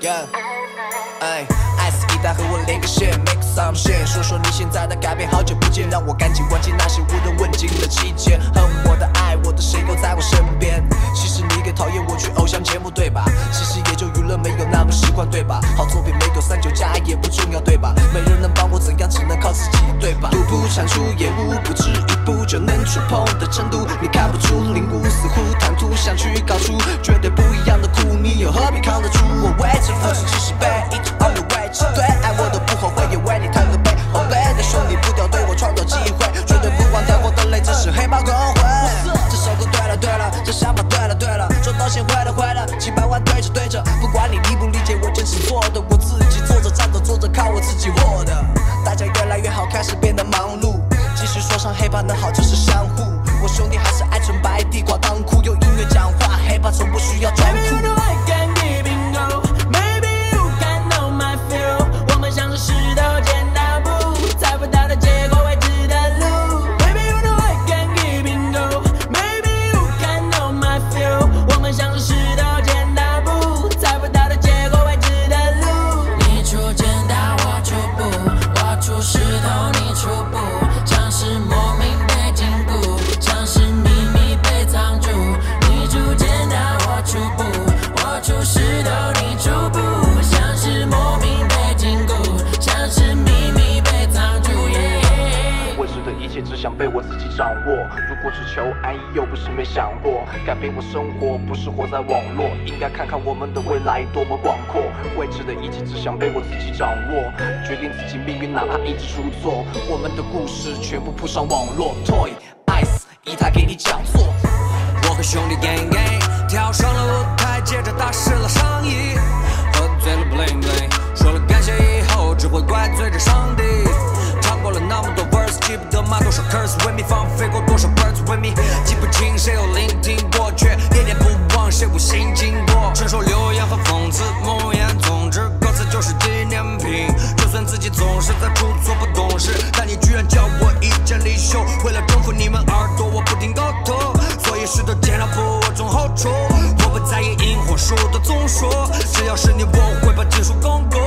Yeah，哎，爱死一代和我连个线，make some shit。说说你现在的改变，好久不见，让我赶紧忘记那些无人问津的期间。恨我的爱我的谁又在我身边？其实你更讨厌我去偶像节目，对吧？其实也就娱乐没有那么习惯，对吧？好作品没有三九加也不重要，对吧？没人能帮我怎样，只能靠自己，对吧？独步产出业想去搞出绝对不一样的苦，你又何必扛得住我位置？付出几十倍，一直 on the way，对爱我都不后悔，也为你弹个杯。后背的兄弟不掉，对我创造机会，绝对不管掉我的泪，这是黑豹光辉。这首歌对了对了，这想法对了对了，做到现坏了坏了，几百万对着对着，不管你理不理解，我坚持做的，我自己做着站着坐着，靠我自己获得。大家越来越好，开始变得忙碌，继续说唱 hiphop 能好就是相互。your trouble. 切只想被我自己掌握。如果只求安逸，又不是没想过改变我生活，不是活在网络。应该看看我们的未来多么广阔。未知的一切只想被我自己掌握，决定自己命运，哪怕一直出错。我们的故事全部铺上网络。Toy Ice 一台给你讲座。我和兄弟 gang gang 骂多少 curse，为 me 放飞过多少 birds，为 me 记不清谁有聆听过，却念念不忘谁无心经过。承受流言和讽刺，梦魇，总之歌词就是纪念品。就算自己总是在出错不懂事，但你居然叫我一剑离袖，为了征服你们耳朵，我不停高头。所以石头剪刀布，我中后出。我不在意萤火树的总说，只要是你，我会把技术巩固。